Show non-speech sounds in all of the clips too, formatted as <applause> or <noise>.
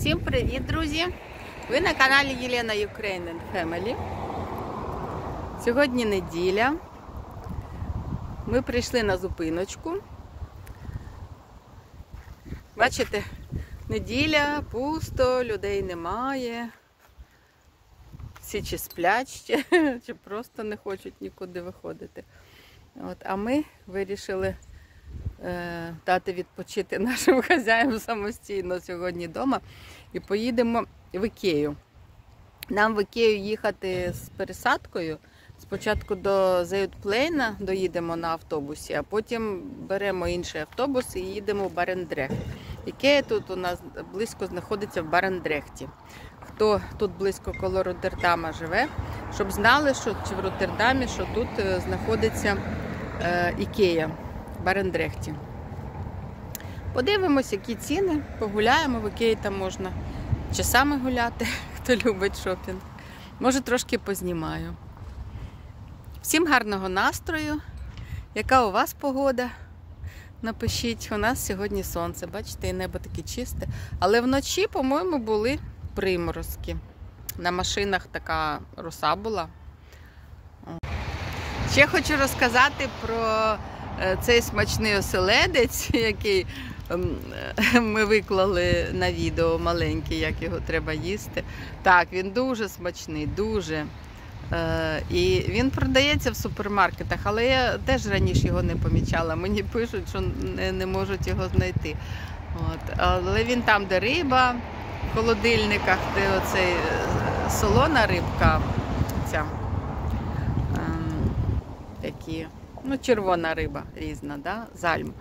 Всім привіт, друзі! Ви на каналі Єлена Ukraine and Family. Сьогодні неділя. Ми прийшли на зупиночку. Бачите, неділя, пусто, людей немає. Всі чи сплять <laughs> чи просто не хочуть нікуди виходити. От, а ми вирішили дати відпочити нашим <laughs> хазяям самостійно сьогодні вдома і поїдемо в Ікею. Нам в Ікею їхати з пересадкою. Спочатку до Зеютплейна доїдемо на автобусі, а потім беремо інший автобус і їдемо в Барендрехт. Ікея тут у нас близько знаходиться в Барендрехті. Хто тут близько коло Роттердама живе, щоб знали, що чи в Роттердамі, що тут е, знаходиться е, Ікея Барендрехті. Подивимось, які ціни, погуляємо в Ікеї, там можна часами гуляти, <laughs> хто любить шопінг. Може, трошки познімаю. Всім гарного настрою. Яка у вас погода? Напишіть, у нас сьогодні сонце. Бачите, і небо таке чисте. Але вночі, по-моєму, були приморозки. На машинах така роса була. Ще хочу розказати про цей смачний оселедець, <laughs> який ем, е, ми виклали на відео маленький, як його треба їсти. Так, він дуже смачний, дуже. Е, І він продається в супермаркетах, але я теж раніше його не помічала. Мені пишуть, що не, можуть його знайти. От. Але він там, де риба, в холодильниках, де оцей е, солона рибка, ця ем, такі, ну, червона риба різна, да? зальм.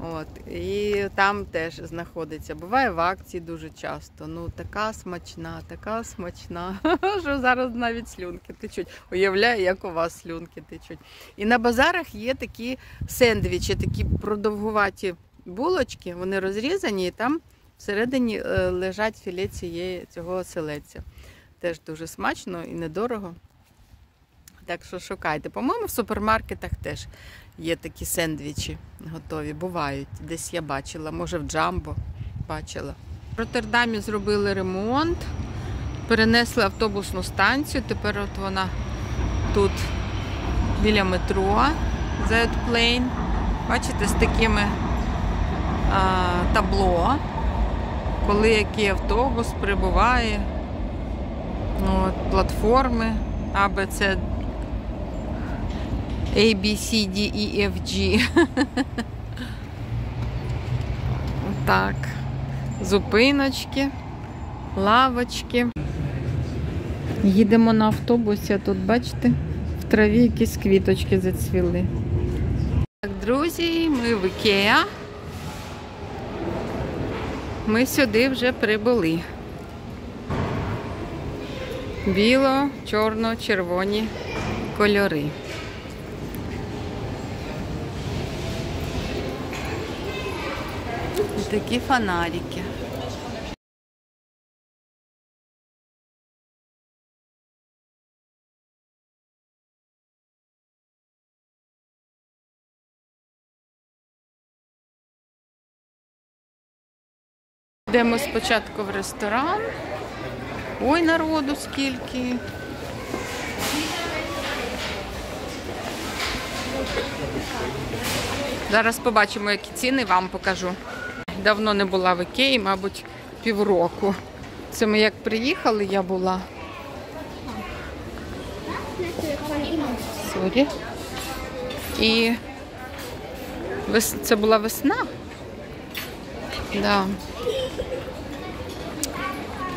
От. І там теж знаходиться. Буває в акції дуже часто. Ну, така смачна, така смачна, <laughs> що зараз навіть слюнки течуть. Уявляю, як у вас слюнки течуть. І на базарах є такі сендвічі, такі продовгуваті булочки, вони розрізані, і там всередині е, лежать філе цієї, цього оселедця. Теж дуже смачно і недорого. Так що шукайте. По-моєму, в супермаркетах теж є такі сендвічі готові. Бувають. Десь я бачила, може в Джамбо бачила. В Роттердамі зробили ремонт, перенесли автобусну станцію. Тепер от вона тут біля метро Z-Plane. Бачите, з такими а, табло, коли який автобус прибуває. От, платформи ABC A, B, C, D, E, F, G. <laughs> Так. Зупиночки, лавочки. Їдемо на автобусі, а тут, бачите, в траві якісь квіточки зацвіли. Так, друзі, ми в Ікеа. Ми сюди вже прибули. Біло, чорно, червоні кольори. Такі фонарики. Йдемо спочатку в ресторан. Ой, народу скільки. Зараз побачимо, які ціни, вам покажу. Давно не була в Ікеї, мабуть, півроку. Це ми як приїхали, я була. Sorry. І це була весна. Да.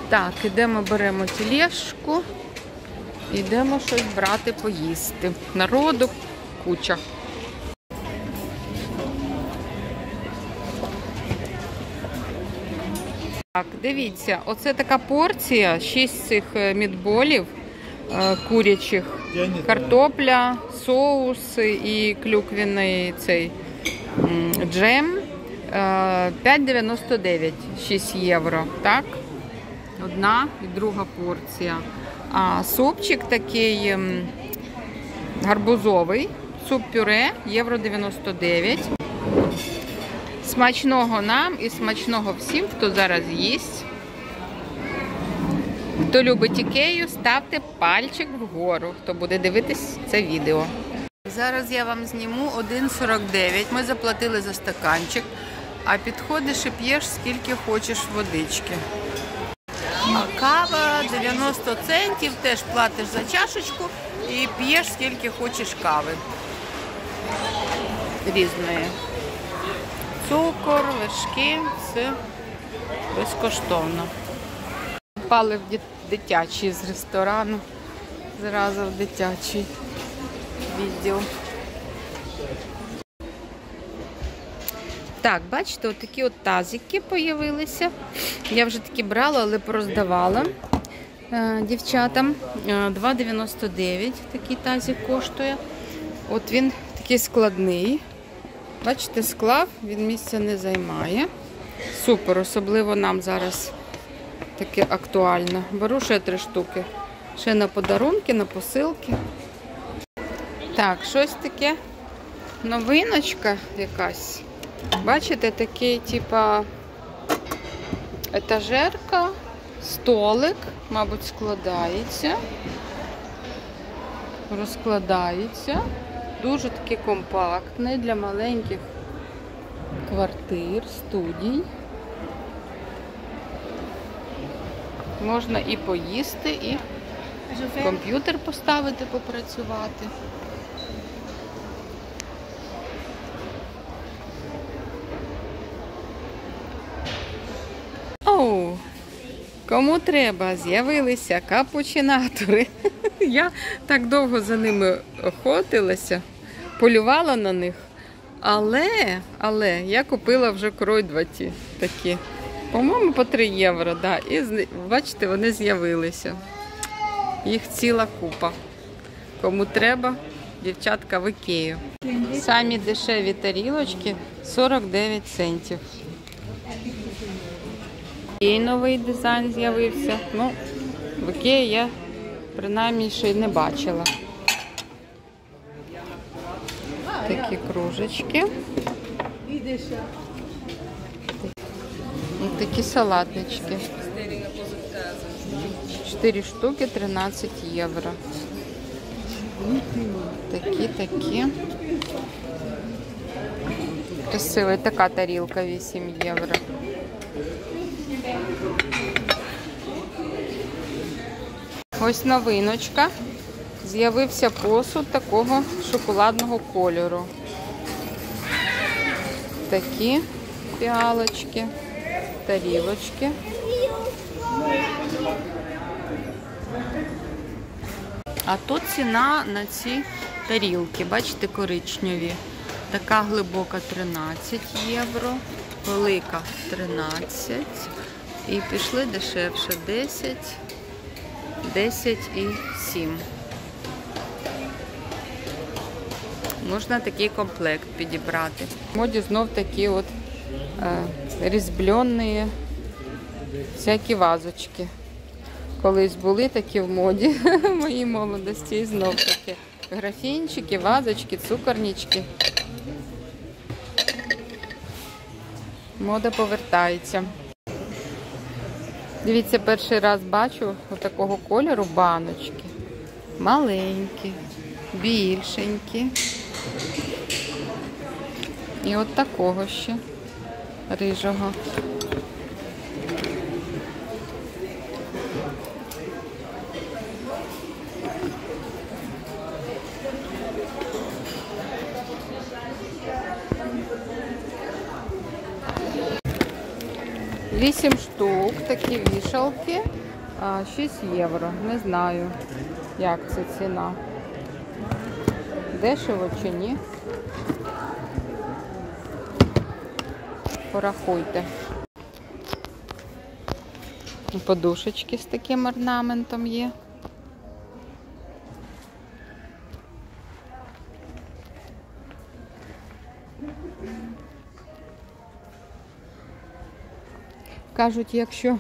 Так, ідемо, беремо тілешку, йдемо щось брати, поїсти. Народу куча. Так, дивіться, оце така порція, 6 цих е, мідболів е, курячих, картопля, соус і клюквяний цей джем. Е, 5,99, 6 євро. Так? Одна і друга порція. А супчик такий гарбузовий, суп-пюре, євро 99. Смачного нам і смачного всім, хто зараз їсть. Хто любить ікею, ставте пальчик вгору, хто буде дивитись це відео. Зараз я вам зніму 1,49. Ми заплатили за стаканчик, а підходиш і п'єш скільки хочеш водички. А кава 90 центів, теж платиш за чашечку і п'єш скільки хочеш кави. Різної. Цукор, вершки, все безкоштовно. Попали в дитячий з ресторану. Зразу в дитячий відділ. Так, бачите, отакі от тазики появилися. Я вже такі брала, але пороздавала е, дівчатам. Е, 2,99 такий тазик коштує. От він такий складний. Бачите, склав, він місця не займає. Супер, особливо нам зараз таке актуально. Беру ще три штуки. Ще на подарунки, на посилки. Так, щось таке новиночка якась. Бачите, такий, типа, етажерка, столик, мабуть, складається. Розкладається. Дуже такий компактний для маленьких квартир, студій. Можна і поїсти, і комп'ютер поставити, попрацювати. Оу, кому треба, з'явилися капучинатори. <laughs> Я так довго за ними охотилася, полювала на них. Але, але я купила вже кройдваті такі. По-моєму, по 3 євро, да. І бачите, вони з'явилися. Їх ціла купа. Кому треба, дівчатка в Ікею. Самі дешеві тарілочки 49 центів. І новий дизайн з'явився. Ну, в Ікеї я принаймні ще й не бачила. Такі кружечки. Ось такі салатнички. 4 штуки 13 євро. Такі, такі. Красивий. Така тарілка 8 євро. Ось новиночка. З'явився посуд такого шоколадного кольору. Такі піалочки, тарілочки. А тут ціна на ці тарілки, бачите, коричневі. Така глибока 13 євро, велика 13. І пішли дешевше 10, 10 і 7. Можна такий комплект підібрати. В моді знов такі от е, різблені всякі вазочки. Колись були такі в моді в <laughs> моїй молодості і знов такі. Графінчики, вазочки, цукорнички. Мода повертається. Дивіться, перший раз бачу такого кольору баночки. Маленькі, більшенькі. І от такого ще рижого. Вісім штук, такі вішалки, 6 євро. Не знаю, як це ціна. Дешево чи ні? Порахуйте. Подушечки з таким орнаментом є. Кажуть, якщо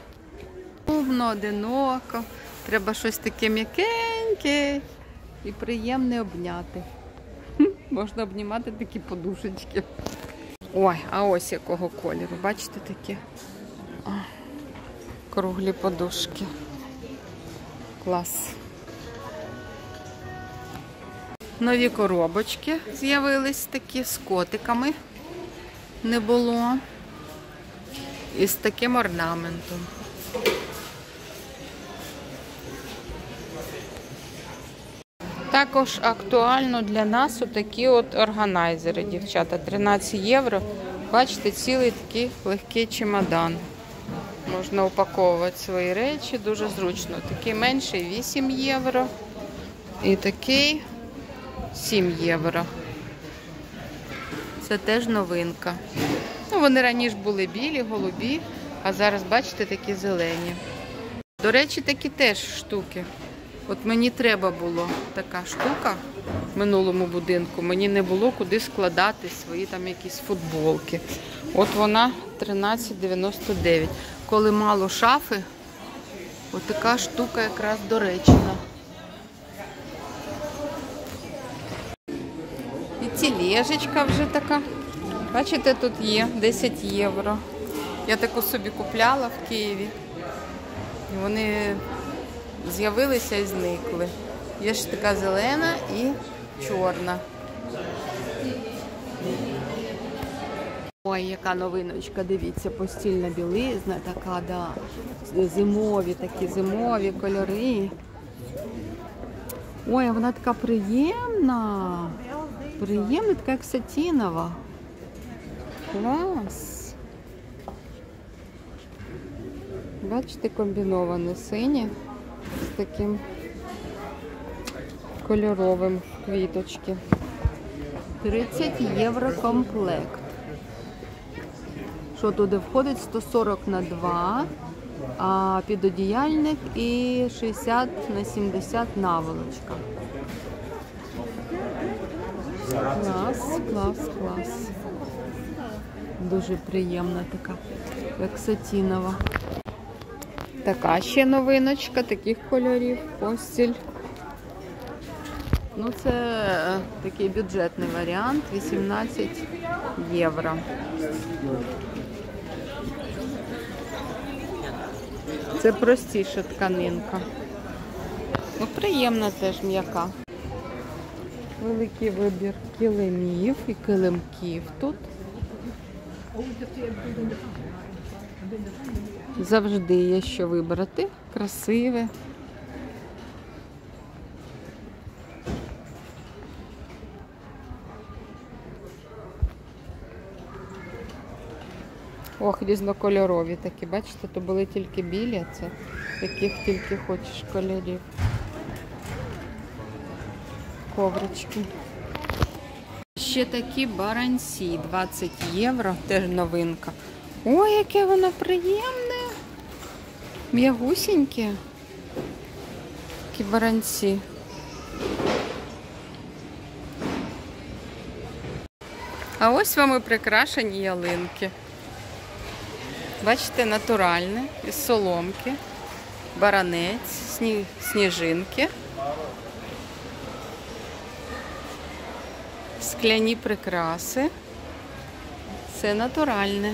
сумно, одиноко, треба щось таке м'якеньке і приємне обняти. Можна обнімати такі подушечки. Ой, а ось якого кольору, бачите такі? Круглі подушки. Клас. Нові коробочки з'явились такі з котиками. Не було. І з таким орнаментом. Також актуально для нас отакі от органайзери, дівчата. 13 євро. Бачите, цілий такий легкий чемодан. Можна упаковувати свої речі, дуже зручно. Такий менший 8 євро. І такий 7 євро. Це теж новинка. Ну, вони раніше були білі, голубі, а зараз, бачите, такі зелені. До речі, такі теж штуки. От мені треба було така штука в минулому будинку. Мені не було куди складати свої там якісь футболки. От вона 13,99. Коли мало шафи, от штука якраз доречна. І тележечка вже така. Бачите, тут є 10 євро. Я таку собі купляла в Києві. І вони з'явилися і зникли. Є ж така зелена і чорна. Ой, яка новиночка, дивіться, постільна білизна, така, да. Зимові, такі зимові кольори. Ой, вона така приємна. Приємна, така як сатінова. Клас. Бачите, комбіноване синє з таким кольоровим квіточки. 30 євро комплект. Що туди входить? 140 на 2, а підодіяльник і 60 на 70 наволочка. Клас, клас, клас. Дуже приємна така, як сатінова. Така ще новиночка, таких кольорів, постіль. Ну, це е, такий бюджетний варіант, 18 євро. Це простіша тканинка. Ну, приємна теж м'яка. Великий вибір килимів і килимків тут. Завжди є що вибрати. Красиве. Ох, різнокольорові такі, бачите, то були тільки білі, а це яких тільки хочеш кольорів. Коврички. Ще такі баранці, 20 євро, теж новинка. Ой, яке воно приємне. М'ягусіньке. Такі баранці. А ось вам і прикрашені ялинки. Бачите, натуральне, із соломки, баранець, сні- сніжинки. Скляні прикраси. Це натуральне.